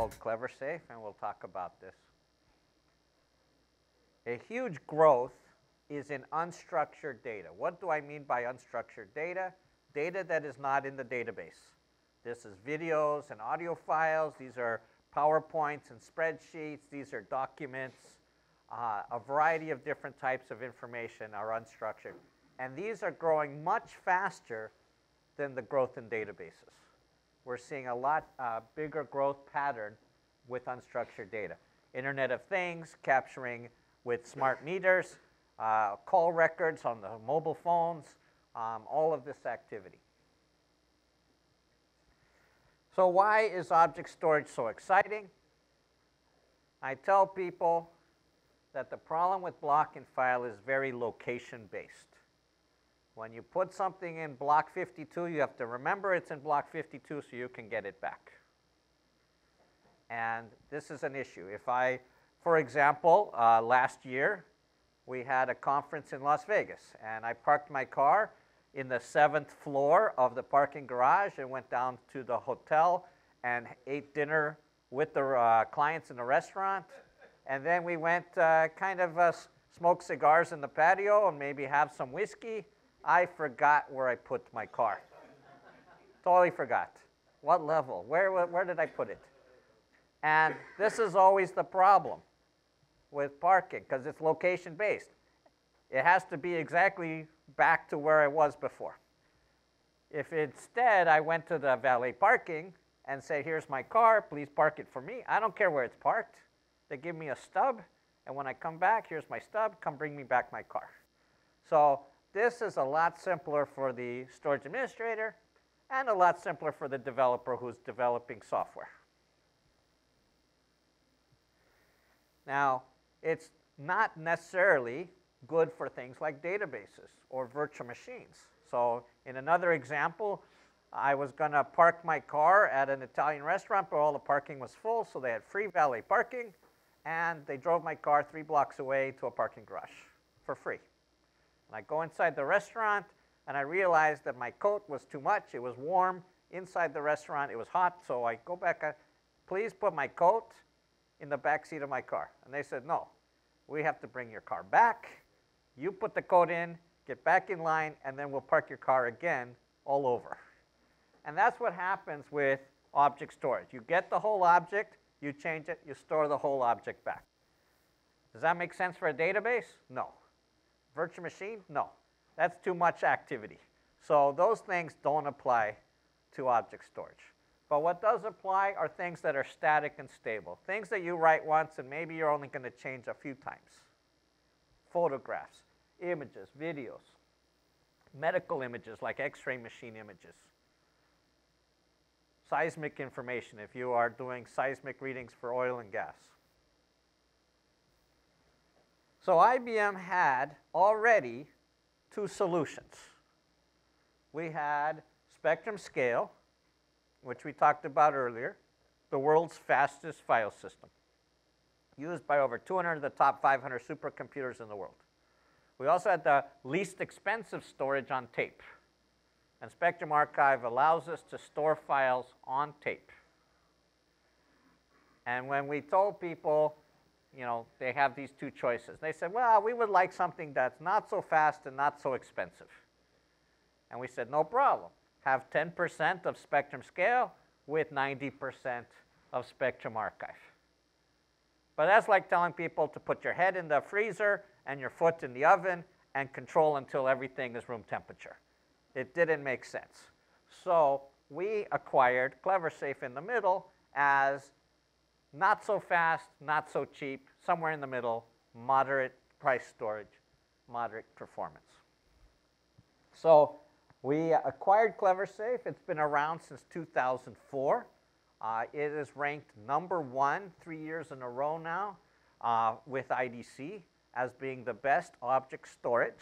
called CleverSafe, and we'll talk about this. A huge growth is in unstructured data. What do I mean by unstructured data? Data that is not in the database. This is videos and audio files. These are PowerPoints and spreadsheets. These are documents. Uh, a variety of different types of information are unstructured. And these are growing much faster than the growth in databases. We're seeing a lot uh, bigger growth pattern with unstructured data. Internet of Things, capturing with smart meters, uh, call records on the mobile phones, um, all of this activity. So why is object storage so exciting? I tell people that the problem with block and file is very location based. When you put something in block 52, you have to remember it's in block 52 so you can get it back. And this is an issue. If I, for example, uh, last year, we had a conference in Las Vegas, and I parked my car in the seventh floor of the parking garage and went down to the hotel and ate dinner with the uh, clients in the restaurant. And then we went uh, kind of uh, smoke cigars in the patio and maybe have some whiskey. I forgot where I put my car. totally forgot. What level? Where, where did I put it? And this is always the problem with parking because it's location based. It has to be exactly back to where I was before. If instead I went to the valet parking and say, here's my car, please park it for me, I don't care where it's parked. They give me a stub, and when I come back, here's my stub, come bring me back my car. So this is a lot simpler for the storage administrator and a lot simpler for the developer who's developing software. Now, it's not necessarily good for things like databases or virtual machines. So in another example, I was going to park my car at an Italian restaurant, but all the parking was full, so they had free valet parking, and they drove my car three blocks away to a parking garage for free. And I go inside the restaurant, and I realize that my coat was too much. It was warm inside the restaurant. It was hot, so I go back, uh, please put my coat in the back seat of my car. And they said, no, we have to bring your car back. You put the coat in, get back in line, and then we'll park your car again all over. And that's what happens with object storage. You get the whole object, you change it, you store the whole object back. Does that make sense for a database? No. Virtual machine? No. That's too much activity. So those things don't apply to object storage. But what does apply are things that are static and stable. Things that you write once and maybe you're only going to change a few times. Photographs, images, videos, medical images like x-ray machine images, seismic information if you are doing seismic readings for oil and gas. So IBM had already two solutions. We had Spectrum Scale, which we talked about earlier, the world's fastest file system, used by over 200 of the top 500 supercomputers in the world. We also had the least expensive storage on tape. And Spectrum Archive allows us to store files on tape. And when we told people, you know, they have these two choices, they said, well, we would like something that's not so fast and not so expensive. And we said, no problem have 10% of spectrum scale with 90% of spectrum archive. But that's like telling people to put your head in the freezer and your foot in the oven and control until everything is room temperature. It didn't make sense. So we acquired CleverSafe in the middle as not so fast, not so cheap, somewhere in the middle, moderate price storage, moderate performance. So we acquired CleverSafe. It's been around since 2004. Uh, it is ranked number one three years in a row now uh, with IDC as being the best object storage.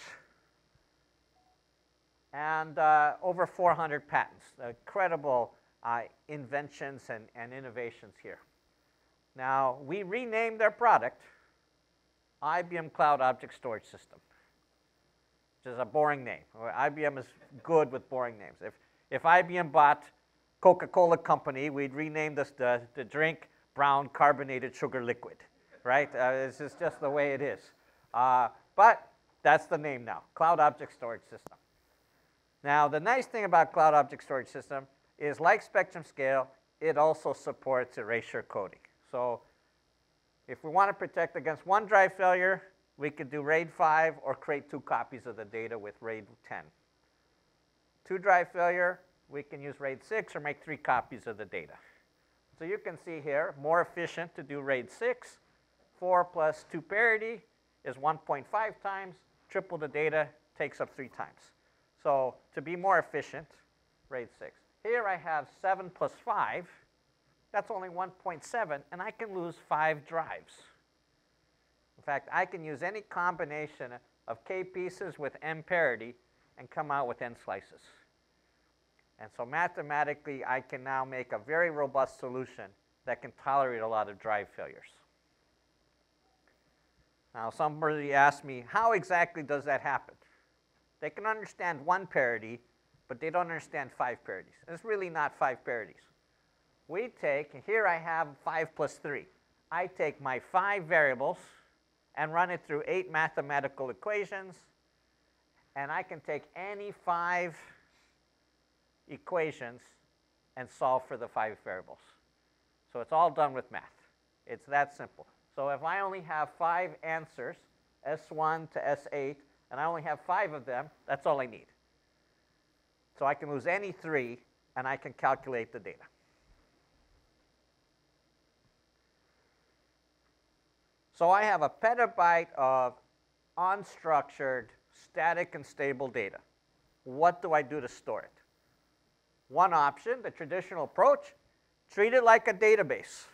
And uh, over 400 patents, incredible uh, inventions and, and innovations here. Now, we renamed their product IBM Cloud Object Storage System which is a boring name. IBM is good with boring names. If, if IBM bought Coca-Cola Company, we'd rename this the, the drink brown carbonated sugar liquid, right? Uh, it's just, just the way it is. Uh, but that's the name now, Cloud Object Storage System. Now, the nice thing about Cloud Object Storage System is like Spectrum Scale, it also supports erasure coding. So if we want to protect against one drive failure, we could do RAID 5 or create two copies of the data with RAID 10. Two drive failure, we can use RAID 6 or make three copies of the data. So you can see here, more efficient to do RAID 6. 4 plus 2 parity is 1.5 times. Triple the data takes up 3 times. So to be more efficient, RAID 6. Here I have 7 plus 5. That's only 1.7, and I can lose 5 drives. In fact, I can use any combination of k pieces with m parity and come out with n slices. And so mathematically, I can now make a very robust solution that can tolerate a lot of drive failures. Now, somebody asked me, how exactly does that happen? They can understand one parity, but they don't understand five parities. It's really not five parities. We take, here I have 5 plus 3. I take my five variables and run it through eight mathematical equations, and I can take any five equations and solve for the five variables. So it's all done with math. It's that simple. So if I only have five answers, S1 to S8, and I only have five of them, that's all I need. So I can lose any three, and I can calculate the data. So I have a petabyte of unstructured, static, and stable data. What do I do to store it? One option, the traditional approach, treat it like a database.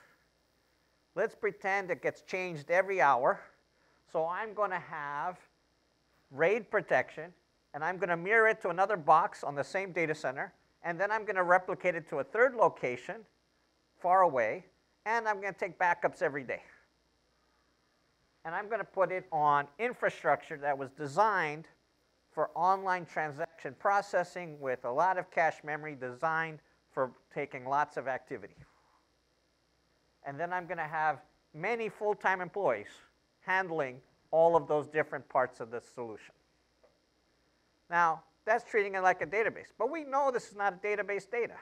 Let's pretend it gets changed every hour. So I'm going to have RAID protection, and I'm going to mirror it to another box on the same data center, and then I'm going to replicate it to a third location far away, and I'm going to take backups every day. And I'm going to put it on infrastructure that was designed for online transaction processing with a lot of cache memory designed for taking lots of activity. And then I'm going to have many full-time employees handling all of those different parts of the solution. Now, that's treating it like a database. But we know this is not a database data.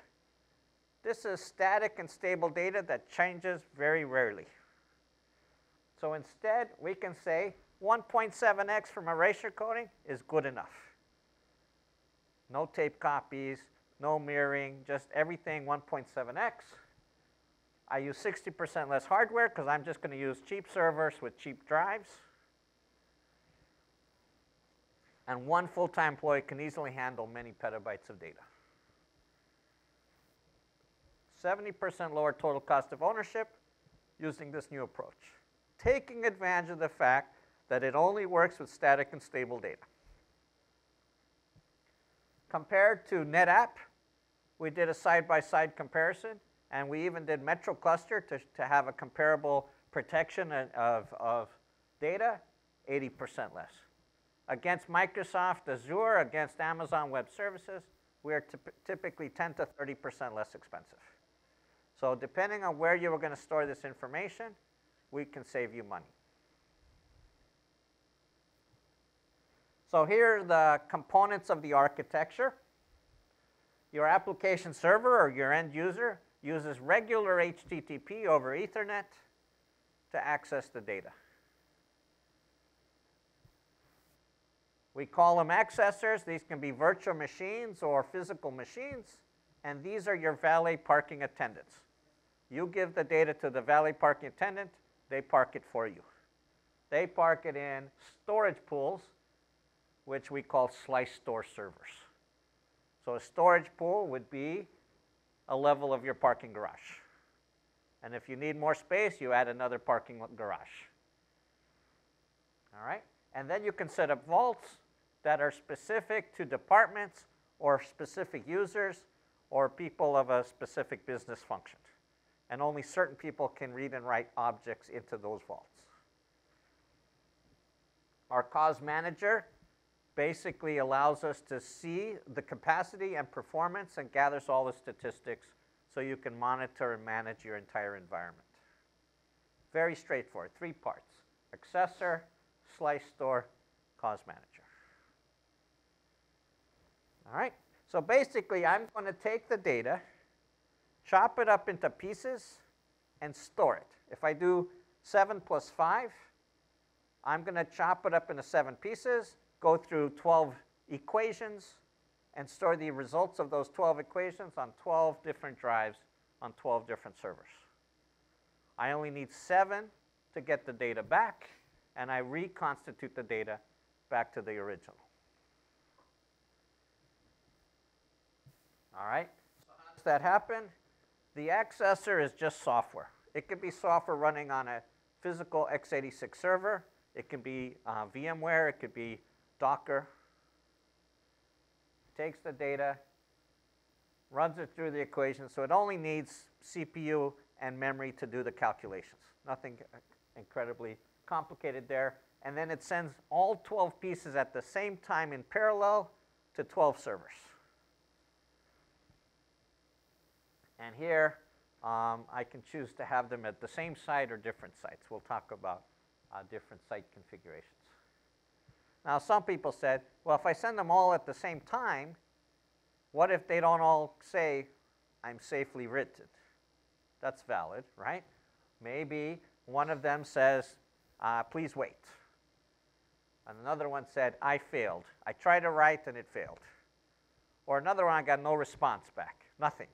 This is static and stable data that changes very rarely. So instead, we can say 1.7x from erasure coding is good enough. No tape copies, no mirroring, just everything 1.7x. I use 60% less hardware because I'm just going to use cheap servers with cheap drives. And one full-time employee can easily handle many petabytes of data. 70% lower total cost of ownership using this new approach, taking advantage of the fact that it only works with static and stable data. Compared to NetApp, we did a side-by-side -side comparison, and we even did Metro Cluster to, to have a comparable protection of, of data, 80% less. Against Microsoft Azure, against Amazon Web Services, we are typically 10 to 30% less expensive. So depending on where you are going to store this information, we can save you money. So here are the components of the architecture. Your application server or your end user uses regular HTTP over Ethernet to access the data. We call them accessors. These can be virtual machines or physical machines. And these are your valet parking attendants. You give the data to the valet parking attendant, they park it for you. They park it in storage pools which we call slice store servers. So a storage pool would be a level of your parking garage. And if you need more space, you add another parking garage. All right? And then you can set up vaults that are specific to departments or specific users or people of a specific business function. And only certain people can read and write objects into those vaults. Our COS manager basically allows us to see the capacity and performance and gathers all the statistics so you can monitor and manage your entire environment. Very straightforward, three parts. Accessor, slice store, COS manager. All right, so basically I'm going to take the data, chop it up into pieces, and store it. If I do 7 plus 5, I'm going to chop it up into 7 pieces, go through 12 equations, and store the results of those 12 equations on 12 different drives on 12 different servers. I only need 7 to get the data back, and I reconstitute the data back to the original. All right? So how does that happen? The accessor is just software. It could be software running on a physical x86 server. It can be uh, VMware. It could be Docker. Takes the data, runs it through the equation. So it only needs CPU and memory to do the calculations. Nothing incredibly complicated there. And then it sends all 12 pieces at the same time in parallel to 12 servers. And here, um, I can choose to have them at the same site or different sites. We'll talk about uh, different site configurations. Now, some people said, well, if I send them all at the same time, what if they don't all say, I'm safely written? That's valid, right? Maybe one of them says, uh, please wait. And another one said, I failed. I tried to write and it failed. Or another one, I got no response back, nothing.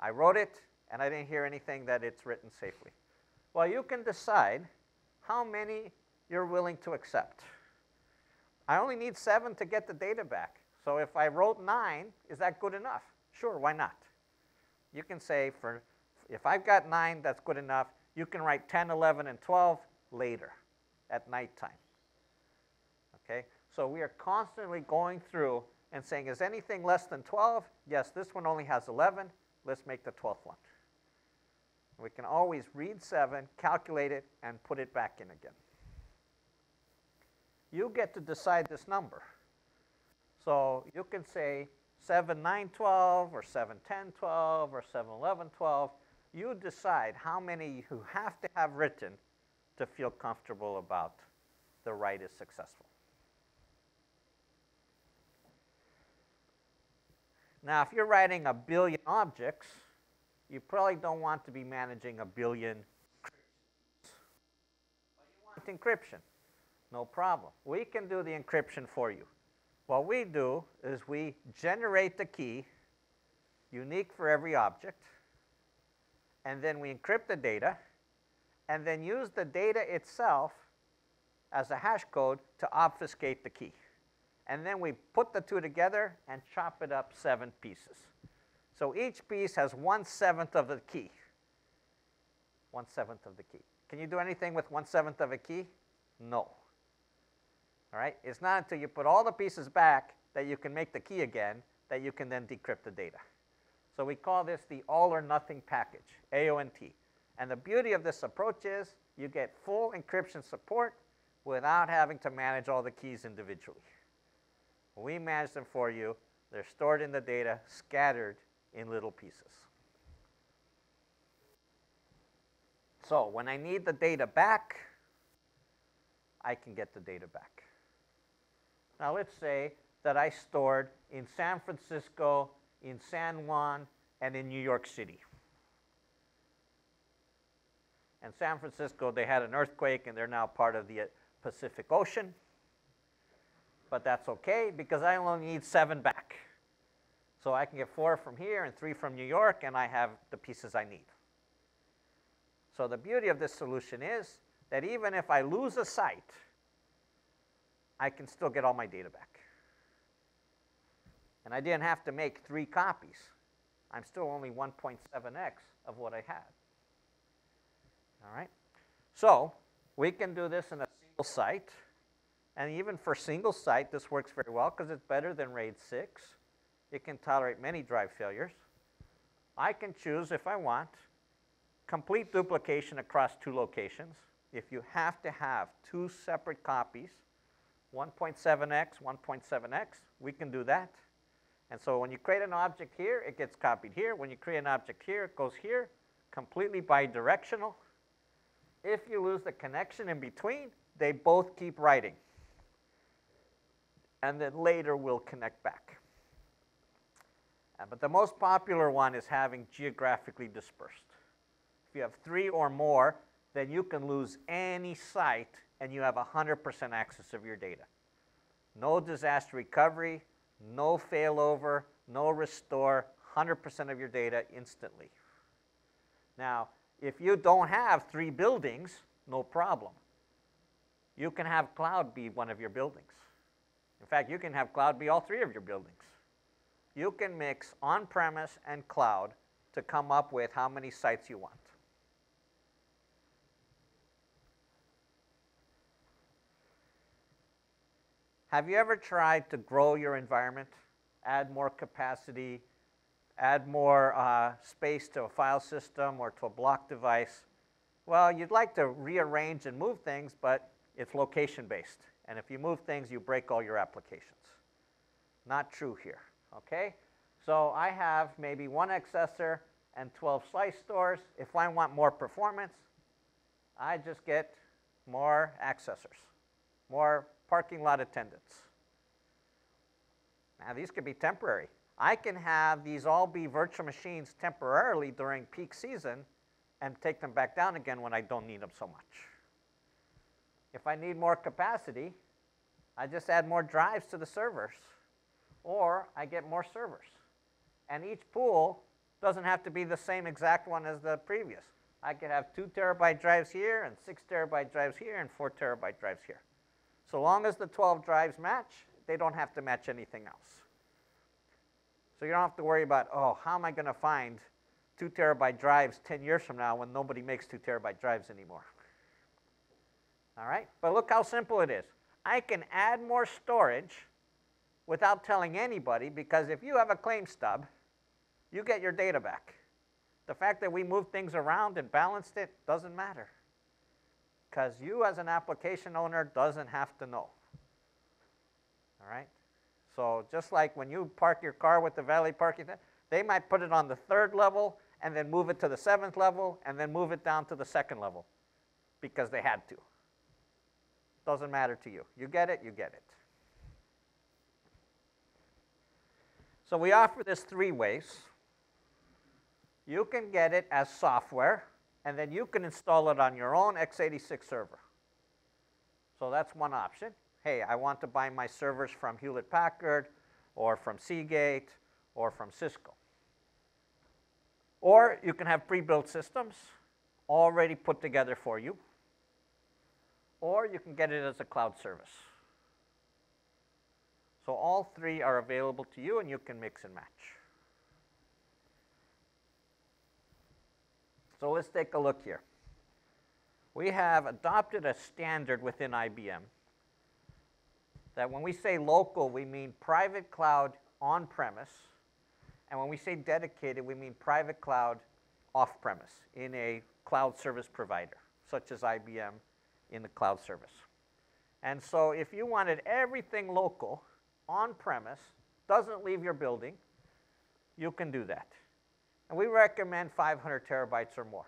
I wrote it, and I didn't hear anything that it's written safely. Well, you can decide how many you're willing to accept. I only need seven to get the data back. So if I wrote nine, is that good enough? Sure, why not? You can say, for if I've got nine, that's good enough. You can write 10, 11, and 12 later at nighttime. Okay? So we are constantly going through and saying, is anything less than 12? Yes, this one only has 11. Let's make the 12th one. We can always read 7, calculate it, and put it back in again. You get to decide this number. So you can say 7, 9, 12, or 7, 10, 12, or 7, 11, 12. You decide how many you have to have written to feel comfortable about the write is successful. Now, if you're writing a billion objects, you probably don't want to be managing a billion encryption. No problem. We can do the encryption for you. What we do is we generate the key, unique for every object, and then we encrypt the data, and then use the data itself as a hash code to obfuscate the key. And then we put the two together and chop it up seven pieces. So each piece has one seventh of the key. One seventh of the key. Can you do anything with one seventh of a key? No. All right? It's not until you put all the pieces back that you can make the key again that you can then decrypt the data. So we call this the all or nothing package, AONT. And the beauty of this approach is you get full encryption support without having to manage all the keys individually. We manage them for you. They're stored in the data, scattered in little pieces. So when I need the data back, I can get the data back. Now let's say that I stored in San Francisco, in San Juan, and in New York City. And San Francisco, they had an earthquake and they're now part of the uh, Pacific Ocean but that's okay because I only need seven back. So I can get four from here and three from New York, and I have the pieces I need. So the beauty of this solution is that even if I lose a site, I can still get all my data back. And I didn't have to make three copies. I'm still only 1.7x of what I had. All right? So we can do this in a single site. And even for single site, this works very well because it's better than RAID 6. It can tolerate many drive failures. I can choose, if I want, complete duplication across two locations. If you have to have two separate copies, 1.7x, 1.7x, we can do that. And so when you create an object here, it gets copied here. When you create an object here, it goes here, completely bidirectional. if you lose the connection in between, they both keep writing. And then later we'll connect back. But the most popular one is having geographically dispersed. If you have three or more, then you can lose any site and you have 100% access of your data. No disaster recovery, no failover, no restore, 100% of your data instantly. Now, if you don't have three buildings, no problem. You can have cloud be one of your buildings. In fact, you can have cloud be all three of your buildings. You can mix on-premise and cloud to come up with how many sites you want. Have you ever tried to grow your environment, add more capacity, add more uh, space to a file system or to a block device? Well, you'd like to rearrange and move things, but it's location based. And if you move things, you break all your applications. Not true here, okay? So I have maybe one accessor and 12 slice stores. If I want more performance, I just get more accessors, more parking lot attendants. Now, these could be temporary. I can have these all be virtual machines temporarily during peak season and take them back down again when I don't need them so much. If I need more capacity, I just add more drives to the servers, or I get more servers. And each pool doesn't have to be the same exact one as the previous. I could have two terabyte drives here, and six terabyte drives here, and four terabyte drives here. So long as the 12 drives match, they don't have to match anything else. So you don't have to worry about, oh, how am I going to find two terabyte drives 10 years from now when nobody makes two terabyte drives anymore? All right? But look how simple it is. I can add more storage without telling anybody because if you have a claim stub, you get your data back. The fact that we moved things around and balanced it doesn't matter because you as an application owner doesn't have to know. All right? So just like when you park your car with the valet parking, they might put it on the third level and then move it to the seventh level and then move it down to the second level because they had to. Doesn't matter to you. You get it, you get it. So we offer this three ways. You can get it as software, and then you can install it on your own x86 server. So that's one option. Hey, I want to buy my servers from Hewlett Packard, or from Seagate, or from Cisco. Or you can have pre-built systems already put together for you or you can get it as a cloud service. So all three are available to you and you can mix and match. So let's take a look here. We have adopted a standard within IBM that when we say local, we mean private cloud on-premise, and when we say dedicated, we mean private cloud off-premise in a cloud service provider, such as IBM in the cloud service. And so if you wanted everything local, on premise, doesn't leave your building, you can do that. And we recommend 500 terabytes or more.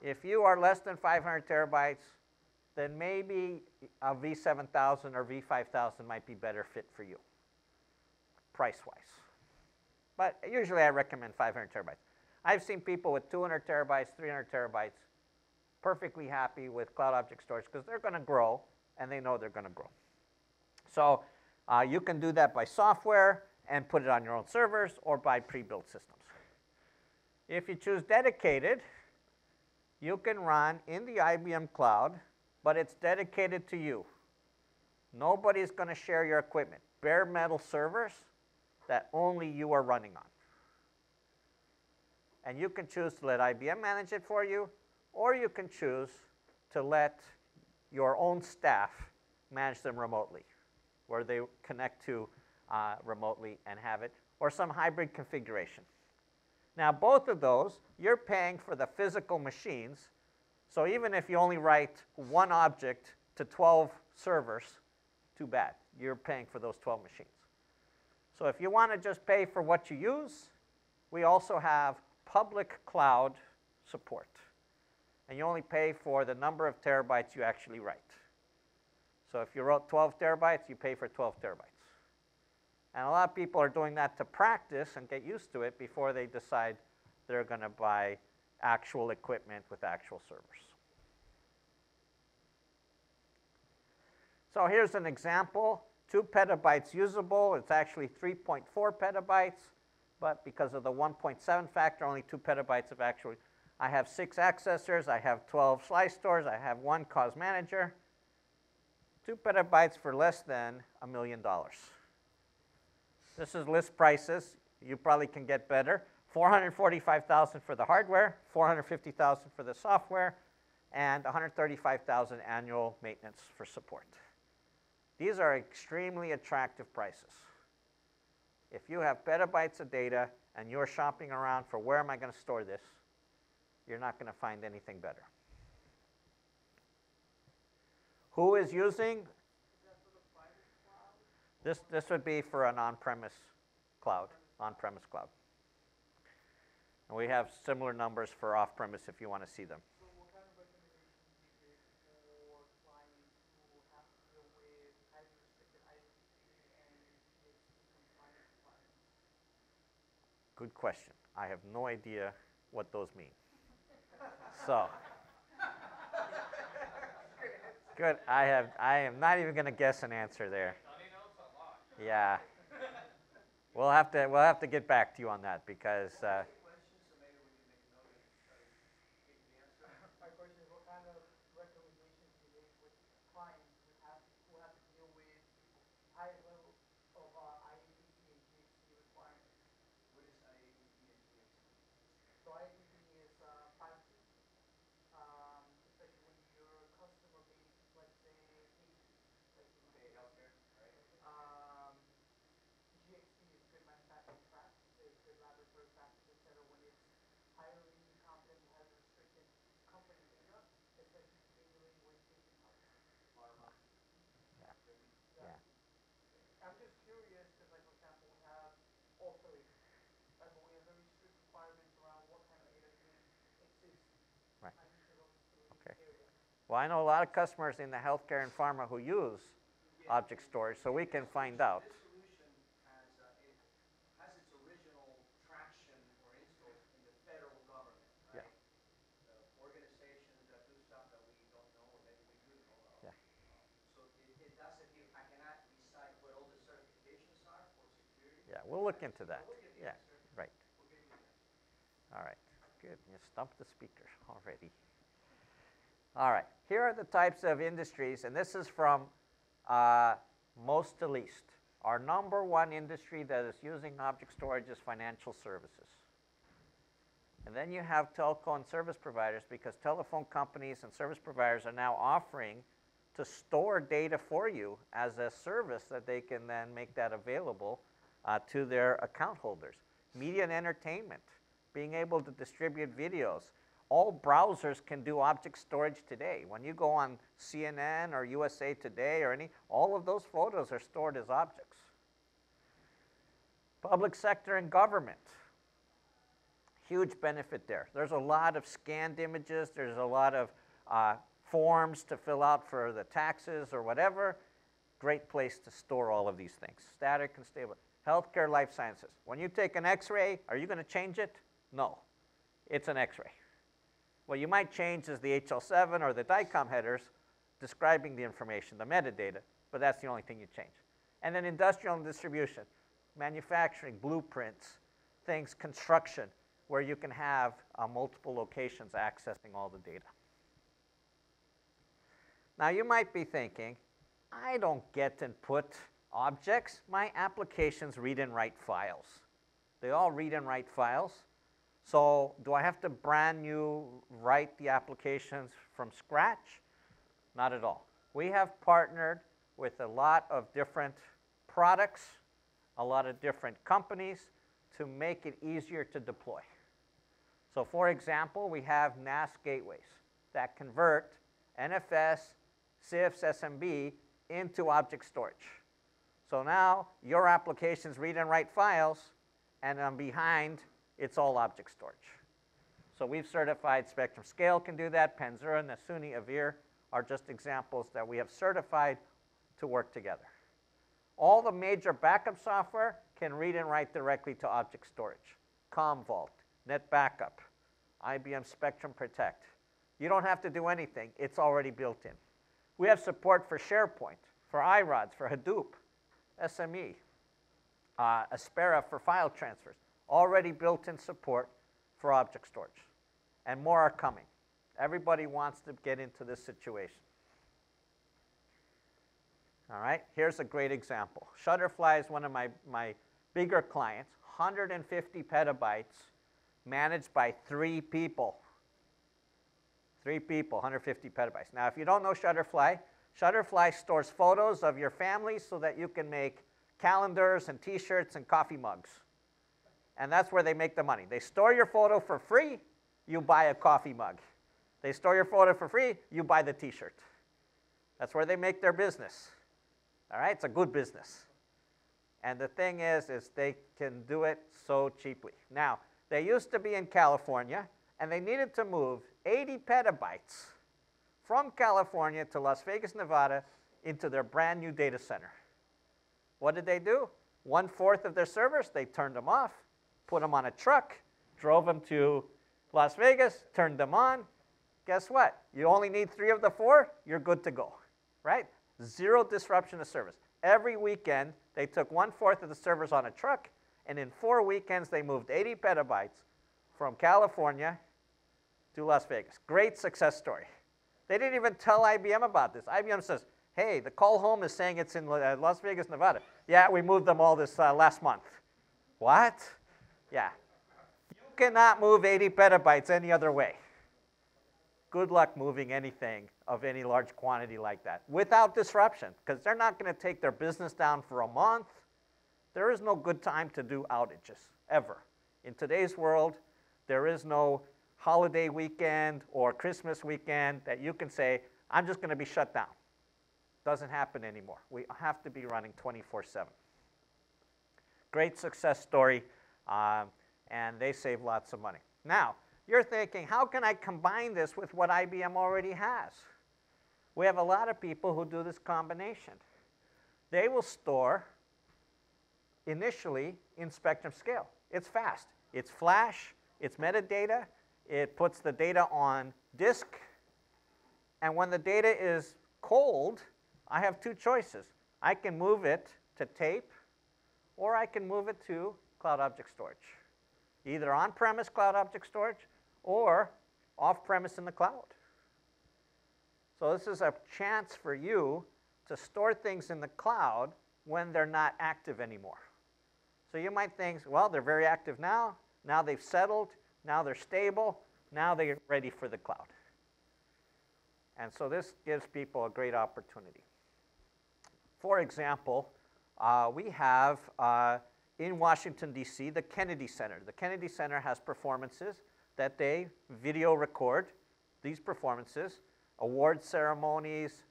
If you are less than 500 terabytes, then maybe a V7000 or V5000 might be better fit for you, price-wise. But usually I recommend 500 terabytes. I've seen people with 200 terabytes, 300 terabytes, perfectly happy with cloud object storage because they're going to grow and they know they're going to grow. So uh, you can do that by software and put it on your own servers or by pre-built systems. If you choose dedicated, you can run in the IBM cloud, but it's dedicated to you. Nobody's going to share your equipment. Bare metal servers that only you are running on. And you can choose to let IBM manage it for you, or you can choose to let your own staff manage them remotely, where they connect to uh, remotely and have it, or some hybrid configuration. Now, both of those, you're paying for the physical machines. So even if you only write one object to 12 servers, too bad. You're paying for those 12 machines. So if you want to just pay for what you use, we also have public cloud support. And you only pay for the number of terabytes you actually write. So if you wrote 12 terabytes, you pay for 12 terabytes. And a lot of people are doing that to practice and get used to it before they decide they're going to buy actual equipment with actual servers. So here's an example. 2 petabytes usable. It's actually 3.4 petabytes, but because of the 1.7 factor, only 2 petabytes of actual. I have 6 accessors. I have 12 slice stores. I have one COS manager. 2 petabytes for less than a million dollars. This is list prices. You probably can get better. 445,000 for the hardware, 450,000 for the software, and 135,000 annual maintenance for support. These are extremely attractive prices. If you have petabytes of data and you're shopping around for where am I going to store this, you're not going to find anything better. Who is using? This, this would be for an on-premise cloud, on-premise cloud. And we have similar numbers for off-premise if you want to see them. Good question. I have no idea what those mean. So, good. I have. I am not even going to guess an answer there. Yeah. We'll have to. We'll have to get back to you on that because. Uh, Well, I know a lot of customers in the healthcare and pharma who use object storage, so we can find out. This solution has, uh, it has its original traction or installs in the federal government, right? Yeah. Organizations that do stuff that we don't know or maybe we do know about. Yeah. so it, it does appear, I cannot recite what all the certifications are for security. Yeah, we'll look into that. Yeah, right. All right, good. You stumped the speaker already. All right, here are the types of industries, and this is from uh, most to least. Our number one industry that is using object storage is financial services. And then you have telco and service providers because telephone companies and service providers are now offering to store data for you as a service that they can then make that available uh, to their account holders. Media and entertainment, being able to distribute videos, all browsers can do object storage today. When you go on CNN or USA Today or any, all of those photos are stored as objects. Public sector and government, huge benefit there. There's a lot of scanned images, there's a lot of uh, forms to fill out for the taxes or whatever. Great place to store all of these things, static and stable. Healthcare, life sciences. When you take an x-ray, are you going to change it? No. It's an x-ray. What you might change is the HL7 or the DICOM headers describing the information, the metadata, but that's the only thing you change. And then industrial and distribution, manufacturing, blueprints, things, construction, where you can have uh, multiple locations accessing all the data. Now you might be thinking, I don't get and put objects. My applications read and write files. They all read and write files. So do I have to brand new write the applications from scratch? Not at all. We have partnered with a lot of different products, a lot of different companies to make it easier to deploy. So for example, we have NAS gateways that convert NFS, CIFS, SMB into object storage. So now your applications read and write files, and I'm behind it's all object storage. So we've certified Spectrum Scale can do that. Panzura, Nasuni, Avere are just examples that we have certified to work together. All the major backup software can read and write directly to object storage. Commvault, NetBackup, IBM Spectrum Protect. You don't have to do anything. It's already built in. We have support for SharePoint, for iRODS, for Hadoop, SME, uh, Aspera for file transfers. Already built-in support for object storage. And more are coming. Everybody wants to get into this situation. All right, here's a great example. Shutterfly is one of my, my bigger clients, 150 petabytes managed by three people. Three people, 150 petabytes. Now, if you don't know Shutterfly, Shutterfly stores photos of your family so that you can make calendars and t-shirts and coffee mugs. And that's where they make the money. They store your photo for free, you buy a coffee mug. They store your photo for free, you buy the t-shirt. That's where they make their business. All right, it's a good business. And the thing is, is they can do it so cheaply. Now, they used to be in California, and they needed to move 80 petabytes from California to Las Vegas, Nevada, into their brand new data center. What did they do? One fourth of their servers, they turned them off, put them on a truck, drove them to Las Vegas, turned them on. Guess what? You only need three of the four, you're good to go, right? Zero disruption of service. Every weekend, they took one fourth of the servers on a truck, and in four weekends, they moved 80 petabytes from California to Las Vegas. Great success story. They didn't even tell IBM about this. IBM says, hey, the call home is saying it's in Las Vegas, Nevada. Yeah, we moved them all this uh, last month. What? Yeah. You cannot move 80 petabytes any other way. Good luck moving anything of any large quantity like that without disruption because they're not going to take their business down for a month. There is no good time to do outages, ever. In today's world, there is no holiday weekend or Christmas weekend that you can say, I'm just going to be shut down. Doesn't happen anymore. We have to be running 24 7. Great success story, um, and they save lots of money. Now, you're thinking, how can I combine this with what IBM already has? We have a lot of people who do this combination. They will store initially in Spectrum Scale. It's fast. It's flash, it's metadata, it puts the data on disk, and when the data is cold, I have two choices. I can move it to tape, or I can move it to cloud object storage, either on-premise cloud object storage or off-premise in the cloud. So this is a chance for you to store things in the cloud when they're not active anymore. So you might think, well, they're very active now. Now they've settled. Now they're stable. Now they're ready for the cloud. And so this gives people a great opportunity. For example, uh, we have uh, in Washington, D.C., the Kennedy Center. The Kennedy Center has performances that they video record, these performances, award ceremonies,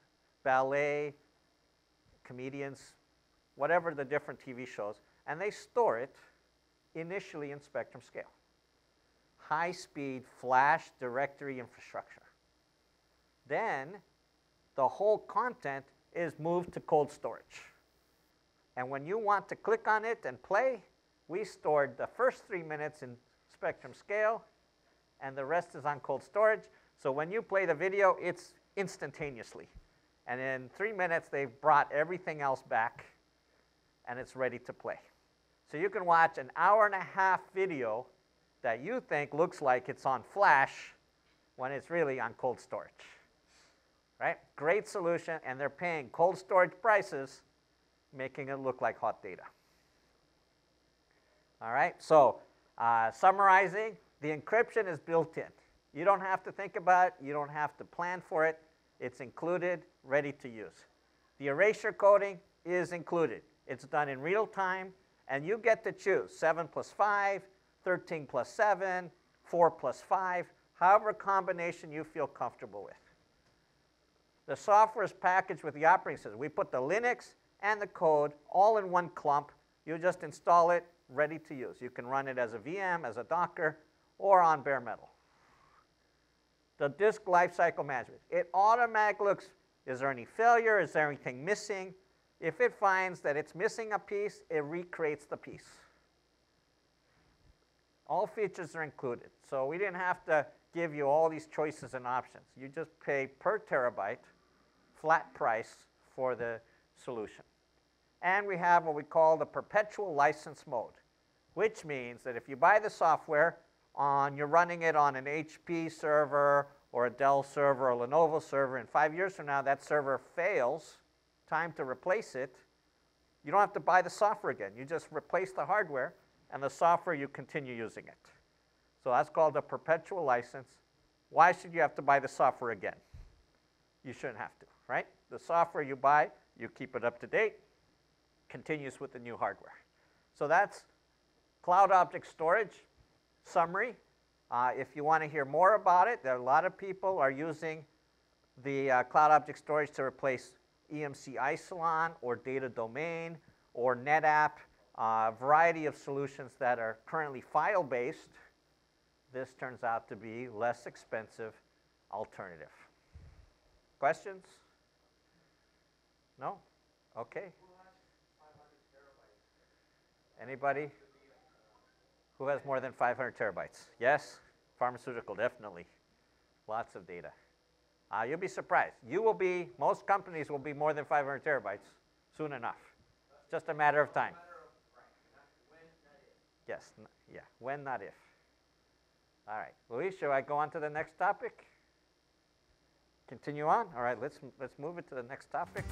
ballet, comedians, whatever the different TV shows, and they store it initially in Spectrum Scale. High-speed flash directory infrastructure. Then the whole content is moved to cold storage. And when you want to click on it and play, we stored the first three minutes in Spectrum Scale, and the rest is on cold storage. So when you play the video, it's instantaneously. And in three minutes, they've brought everything else back, and it's ready to play. So you can watch an hour and a half video that you think looks like it's on flash when it's really on cold storage right? Great solution, and they're paying cold storage prices, making it look like hot data. All right, so uh, summarizing, the encryption is built in. You don't have to think about it, you don't have to plan for it, it's included, ready to use. The erasure coding is included. It's done in real time, and you get to choose 7 plus 5, 13 plus 7, 4 plus 5, however combination you feel comfortable with. The software is packaged with the operating system. We put the Linux and the code all in one clump. You just install it, ready to use. You can run it as a VM, as a Docker, or on bare metal. the disk lifecycle management. It automatically looks, is there any failure? Is there anything missing? If it finds that it's missing a piece, it recreates the piece. All features are included. So we didn't have to give you all these choices and options. You just pay per terabyte, flat price for the solution. And we have what we call the perpetual license mode, which means that if you buy the software on, you're running it on an HP server or a Dell server or a Lenovo server, and five years from now that server fails, time to replace it, you don't have to buy the software again. You just replace the hardware, and the software, you continue using it. So that's called a perpetual license. Why should you have to buy the software again? You shouldn't have to, right? The software you buy, you keep it up to date, continues with the new hardware. So that's cloud object storage summary. Uh, if you want to hear more about it, there are a lot of people are using the uh, cloud object storage to replace EMC Isilon or Data Domain or NetApp, a uh, variety of solutions that are currently file-based. This turns out to be less expensive alternative. Questions? No? Okay. Anybody? Who has more than 500 terabytes? Yes? Pharmaceutical, definitely. Lots of data. Uh, you'll be surprised. You will be, most companies will be more than 500 terabytes soon enough. Just a matter of time. Yes, yeah, when, not if. All right, Luis, shall I go on to the next topic? Continue on? All right, let's, let's move it to the next topic.